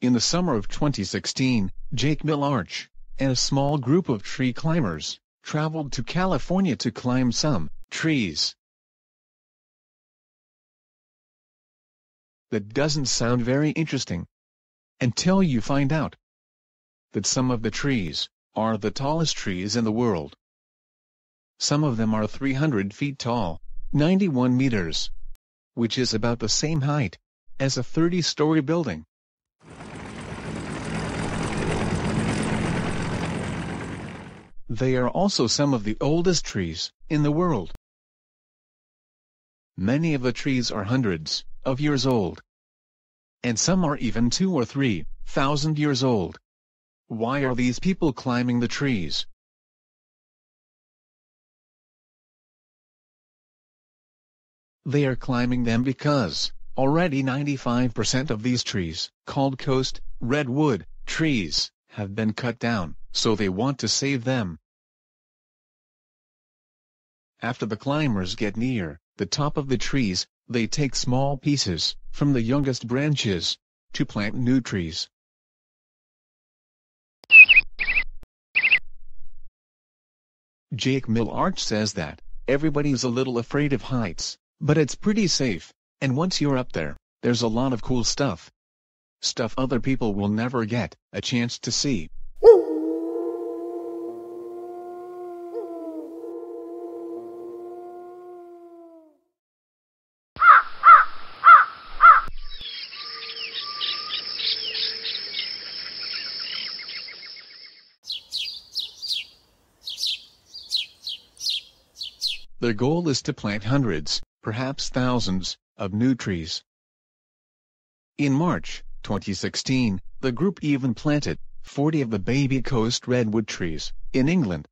In the summer of 2016, Jake Milarch and a small group of tree climbers traveled to California to climb some trees. That doesn't sound very interesting. Until you find out that some of the trees are the tallest trees in the world. Some of them are 300 feet tall, 91 meters, which is about the same height as a 30-story building. They are also some of the oldest trees in the world. Many of the trees are hundreds of years old. And some are even two or three thousand years old. Why are these people climbing the trees? They are climbing them because, already 95% of these trees, called coast, redwood, trees, have been cut down so they want to save them. After the climbers get near the top of the trees, they take small pieces from the youngest branches to plant new trees. Jake Milarch says that everybody's a little afraid of heights, but it's pretty safe, and once you're up there, there's a lot of cool stuff. Stuff other people will never get a chance to see. Their goal is to plant hundreds, perhaps thousands, of new trees. In March 2016, the group even planted 40 of the baby coast redwood trees in England.